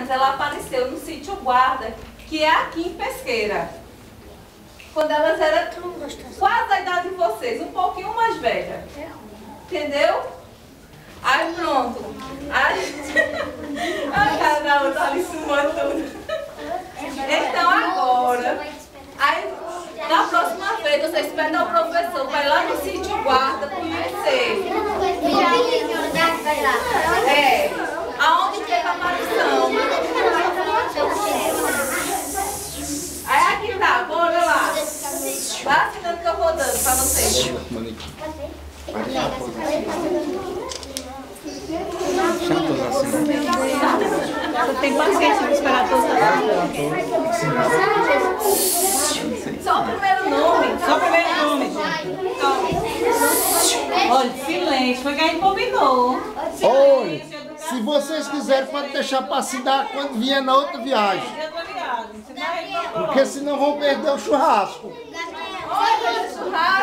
anos, ela apareceu no sítio Guarda, que é aqui em Pesqueira. Quando elas eram quase a idade de vocês, um pouquinho mais velha. Entendeu? Aí pronto. Aí... a cara da outra ali sumando tudo. Então agora, aí na próxima vez vocês pedem ao professor para ir lá no sítio guarda conhecer. É, aonde teve a aparição. Aí aqui tá, bora lá. Vai assinando que eu vou dando pra vocês. Você tem paciência de esperar todos Só o primeiro nome. Só o primeiro nome. Olha, silêncio, foi que a gente combinou. Olha, se vocês quiserem, pode deixar para se dar quando vier na outra viagem. Não Porque senão vão perder o churrasco. Olha o churrasco.